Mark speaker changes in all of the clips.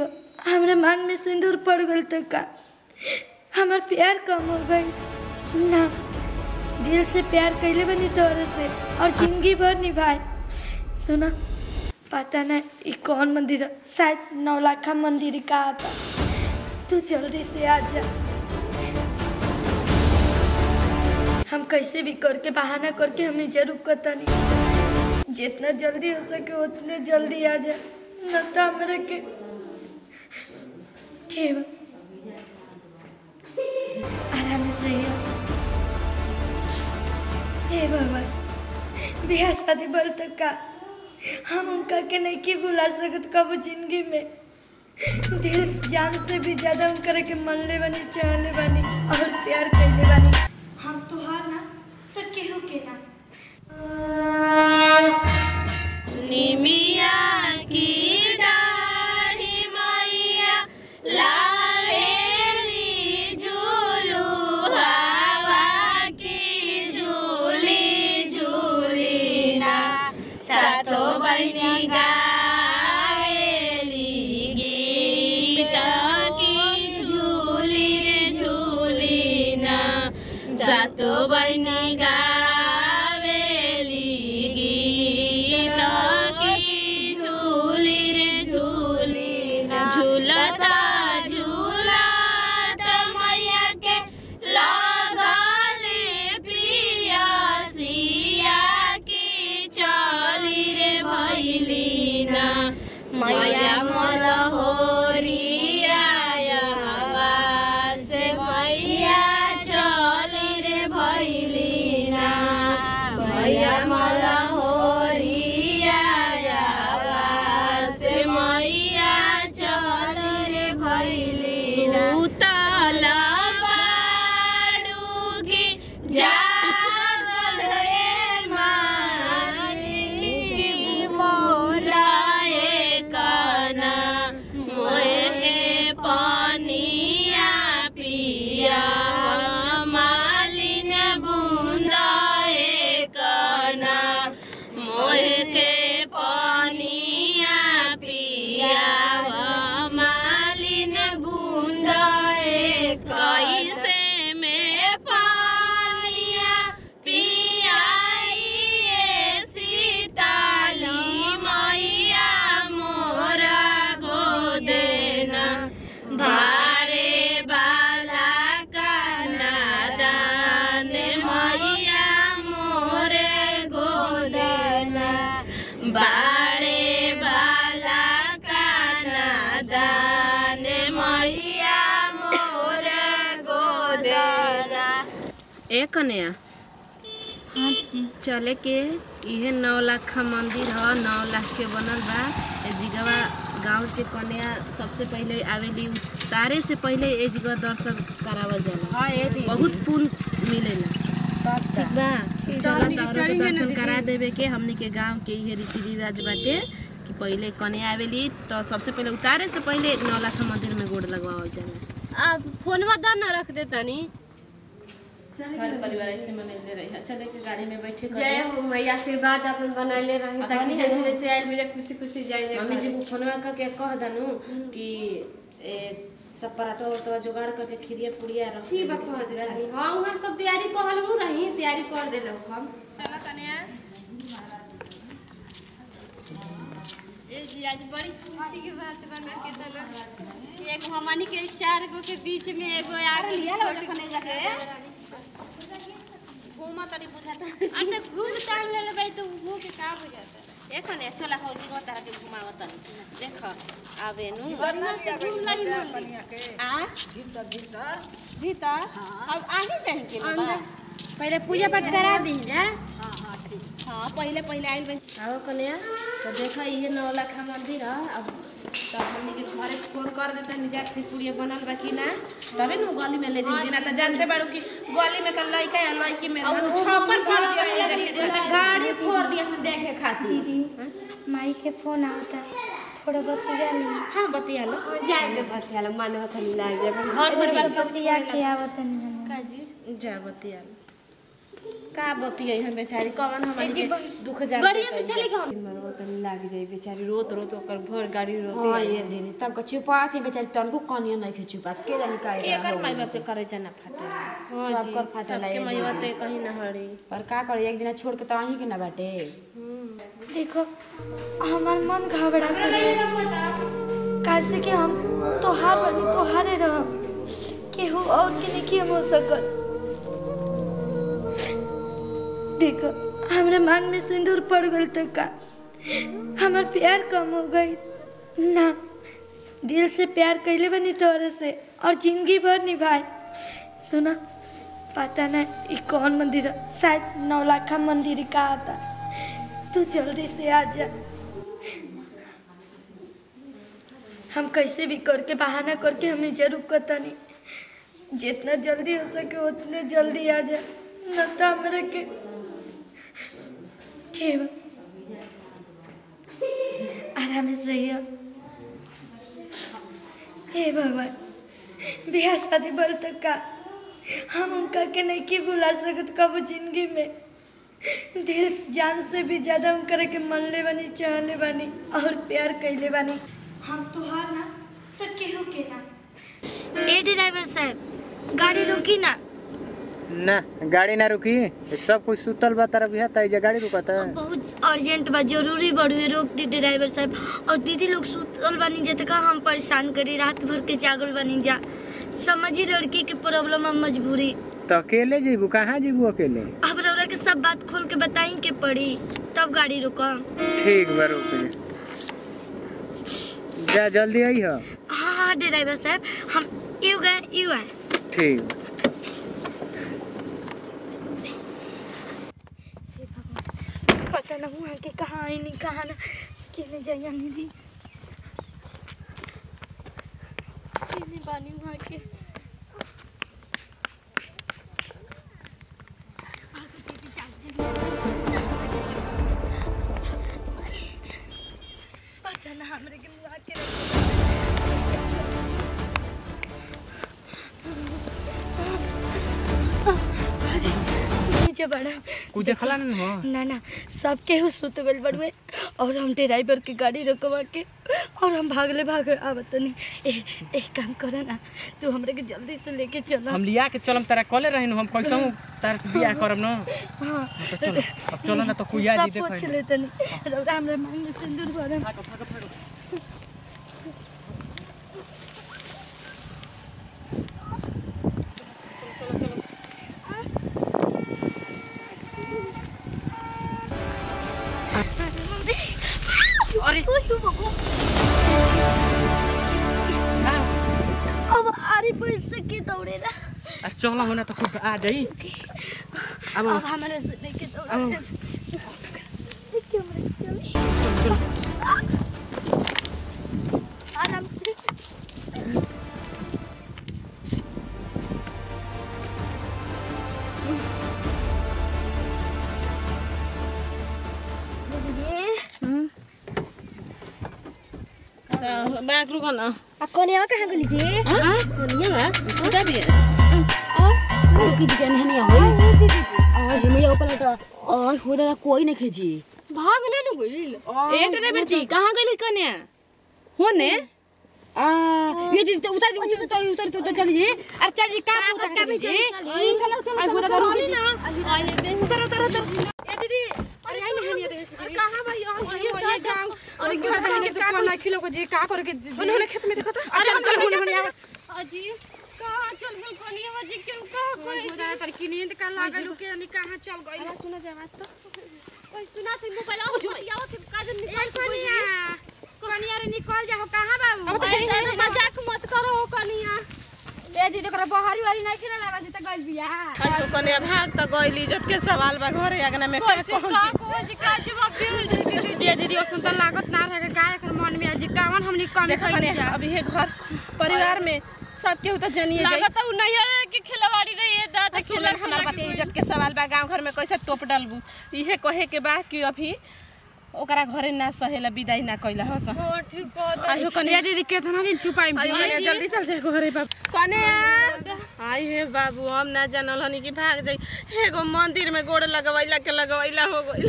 Speaker 1: को हमरा मांग में सिंदूर पड़ गल तो का। हमार प्यार कम हो गई। ना, दिल से प्यार कैले बनी तोरे से, और ज़िंदगी भर निभाए। सुना, पता नहीं कौन मंदिर है? शायद नौलाखा मंदिर का था तू जल्दी से आ जा। हम कैसे भी करके, बहाना करके हमें ज़रूर करता नहीं। जितना जल्दी हो सके, उतने जल्दी आ जा। न तो हमरा के बा। आराम से ही भगवान बिहार शादी बोल तो का हम उनका के नहीं की भुला सकत कब ज़िंदगी में दिल जान से भी ज़्यादा उनकर के मन ले बनी चाहले बनी और प्यार कैले बनी हम तुहार ना तो केहू के ना
Speaker 2: सातो बहिनी गावेली बाड़े बाला का नादान मैया मोरे गोदेना ए कन्या
Speaker 1: हाँ
Speaker 2: चले के इहे नौ लाख मंदिर ह नौ लाख के बनल बा। ए जिगवा गाँव के कन्या सबसे पहले आवेली उतारे से पहले ए जगह दर्शन करावल जाला।
Speaker 1: हाँ
Speaker 2: बहुत पुण्य मिलेला। ठीक बा चल तोहरो के दर्शन करा देवे के हमनी के गाँव के इहे रीति रिवाज बाटे कि पहले कन्या आवेली तो सबसे पहले उतारे से पहले नौ लाख मंदिर में गोड़ लगवावल जाला
Speaker 3: आप फोनवा दान न रख देतनी
Speaker 2: हर परिवार ऐसे मनैले रही। चले के गाड़ी में बैठे
Speaker 3: जय हो मैया आशीर्वाद अपन बनैले रही ताकि जैसे जैसे आइल मिले खुशी खुशी जाए
Speaker 2: मम्मी जी को फोनवा करके कह दनु कि ए, सब पराठा उराठा जुगाड़ करके खीरिया पुड़िया रख
Speaker 3: ठीक बा कह देतनी हाँ वहाँ सब तैयारी कहल हूँ रही तैयारी कर देलो हम। ए जी आज बड़ी खुशी की बात बना के तना एक हमनी के चार गो के बीच में एगो आग लिया छोड़ खने जाके। घूमा तनी बुझाता अंडे घूम टाइम ले लेबै तो मुँह के का बुझाता
Speaker 2: एखने चला हौजी गो तारा के घुमावत देख आवे नु।
Speaker 3: बढ़िया से घूम लही मन
Speaker 2: आ?
Speaker 3: भीतर अब आगे जाए के अंदर पहले पूजा पाठ करा दी ना
Speaker 2: हाँ पहले पहले आइल बन आओ कन्या तो देखा इहे नौ लाख मंदिर है अब तब हमनी के घरे फ़ोन कर देता निजा के पुड़िया बनल बा कि ना। तबे नु गली में ले ना तो जानते बाड़ू कि गली में कल या लइकी में
Speaker 3: फोड़ दिया गाड़ी फोड़ दिया से देखे खातिर।
Speaker 1: दीदी माई के फ़ोन आता है थोड़ा बतिया ली।
Speaker 2: हाँ बतिया लो।
Speaker 3: जाए बतिया लो मन लाग। जाए घर
Speaker 1: बतिया के आवत नहीं हम
Speaker 3: काजी।
Speaker 2: जा बतिया लो। का बतियै हन बेचारी? कवन हमन के दुख
Speaker 3: गड़िया में चलेगा हम
Speaker 4: मरवा तो लाग जाई बेचारी रोत रोत ओकर भर गाड़ी रोते।
Speaker 5: हाँ ये दीदी तब को ही बेचारी तनको कनिया नहीं खे चुपात के जानी का
Speaker 2: एकर माई बाप के करे जाना फाटे।
Speaker 5: हाँ सब कर फाटे
Speaker 2: सबके माईवा ते कहीं ना हड़ी
Speaker 5: पर का करे एक दिन छोड़ के तो वहीं के ना बाटे।
Speaker 1: देखो हमार मन घबराता कैसे कि हम तोहार बनी तोहारे रह केहू और के नहीं किए हो सकत देखो, हमरा मांग में सिंदूर पड़ गल तो का। हमार प्यार कम हो गई ना, दिल से प्यार कैले बनी तोरे से, और ज़िंदगी भर निभाए। सुना, पता नहीं ये कौन मंदिर है? शायद नौलाखा मंदिर का आता तू जल्दी से आ जा। हम कैसे भी करके, बहाना करके हमें ज़रूर कहता नहीं जितना जल्दी हो सके, उतने जल्दी आ जा। न तो हमरा के बा। आराम से हे भगवान बियाह शादी बोल तो का हम उनका के नहीं की भुला सकत कबो ज़िंदगी में दिल जान से भी ज़्यादा उनका के मन ले बानी चाहले बानी और प्यार कैले बानी हम तुहार ना तो केहू के ना ए ड्राइवर साहब गाड़ी रोकी ना
Speaker 6: ना गाड़ी ना रुकी सब कुछ सुतल बा तारा बिहा त जे गाड़ी रुकता।
Speaker 1: बहुत अर्जेंट बा ज़रूरी बड़ुए रोक दी ड्राइवर साहब। और दीदी लोग सुतल बानी जे तक हम परेशान करी रात भर के जागल बानी जा समझी लड़की के प्रॉब्लम और मजबूरी।
Speaker 6: तो अकेले जीबू कहाँ जीबू अकेले?
Speaker 1: अब रौरा के सब बात खोल के बताई के पड़ी तब गाड़ी रुकम।
Speaker 6: ठीक बा रुक जा। जल्दी आई हो
Speaker 1: हाँ हाँ ड्राइवर साहब हम यू गए यू आए।
Speaker 6: ठीक। बा।
Speaker 1: पता ना हुआ कि कहाँ आई नहीं, कहाँ ना केने जाइए नहीं केने बानी वहाँ के नीचे बड़ा।
Speaker 6: कुछ देखला नहीं हो
Speaker 1: ना ना सब केहू सुत गइल बड़ुए और हम ड्राइवर के गाड़ी रोकवा के और हम भागले भाग आवत नहीं ए एक काम कर ना तू हमरे के जल्दी से लेके चल।
Speaker 6: हम लिया के चलम तारा कॉले रहिन हम कैसे तार से बियाह करब न।
Speaker 1: हाँ।
Speaker 6: तो चल अब चलो ना तो कुया जी
Speaker 1: सब पूछ
Speaker 6: देखै
Speaker 1: लेते नहीं रौरा हमरे मांग सिंदूर भरम ना
Speaker 6: आ चलो होना तो खूब आ जाई अब
Speaker 1: अब हमारे से लेके दौड़े क्यों मैं
Speaker 6: चल चल
Speaker 1: आराम से
Speaker 2: बैंक रुको ना
Speaker 3: आप कौन जी
Speaker 2: हाँ ये भी
Speaker 5: की है नहीं और हमें ऊपर तो और हो दादा कोई नहीं खेजी
Speaker 3: भाग ना ना गई
Speaker 2: ए ड्राइवर जी कहाँ गइल कन्या होने
Speaker 5: आ ये जी तो उतर उतर उतर उतर उतर चल जी अरे चल जी का उतर का भी जी चलो चलो चलो उतर उतर उतर उतर
Speaker 2: ए दीदी
Speaker 5: अरे आई नहीं है
Speaker 2: कहाँ भाई ये ये गाँव
Speaker 5: अरे क्या करने के कौन किलो को जी का करे के
Speaker 2: उन्होंने खेत में देखा था
Speaker 5: अरे हम चल होने होने
Speaker 3: अजी कहाँ चल गई कनिया बजी क्यों कहाँ कोई
Speaker 5: होदा तर की नींद का लागल के नहीं कहाँ चल गई?
Speaker 2: सुना जाए मत तो।
Speaker 3: कोई सुना थे मोबाइल आओ आओ थे काजल निकाल के कोई
Speaker 5: कनिया रे निकल जाओ कहाँ बाबू
Speaker 3: ऐसा मज़ाक मत करो हो कनिया।
Speaker 5: ए दीदी ओकरा बहारी वाली नहीं खेला लगा जी त गइल बिया।
Speaker 2: आज कन्या भाग त गइली इज़्ज़त के सवाल बा घरे आगना में का कहूँ?
Speaker 3: को जी का जवाब दे
Speaker 5: दीदी ओसन त लागत ना रहे गाय एकर मन में जी कावन हमनी कमी कइल जा।
Speaker 2: अभी ये घर परिवार में सब केहू तो जनिए
Speaker 3: लागत है नैहर की खिलवाड़ी रही है दादा
Speaker 2: सुनल हमार बात इज़्ज़त के सवाल बा गाँव घर में कैसे तोप डालबू? इहे कहे के बा कि अभी ओकरा घरे ना सहेला विदाई ना कैला हस आइयो कने
Speaker 5: ये दीदी केतना दिन छुपाई
Speaker 2: आई कने जल्दी चल जाए घरे बाबू। कने आई हे बाबू हम ना जानल हनी कि भाग जाई। एगो मंदिर में गोड़ लगवैला के लगवैला हो गइल।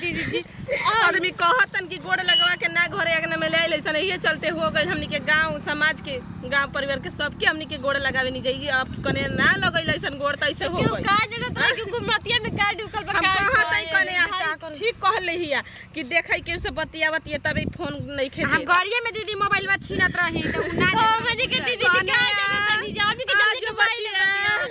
Speaker 5: दीदी जी
Speaker 2: आदमी कहतन कि गोड़ लगवा के ना घरे अगना में ले ऐसा ये चलते हो गइल हमनी के गाँव समाज के गाँव परिवार के सबके हमनी के गोड़ लगावे नहीं जाइए अब कने ना लगइल ऐसन गोड़ त ऐसे हो हम ठीक कहले हिया कि देखै के से बतियावत ये तबे फ़ोन नहीं
Speaker 5: हम
Speaker 2: खेते
Speaker 5: में दीदी मोबाइल में छीनत रही तो उ ना
Speaker 3: के दीदी के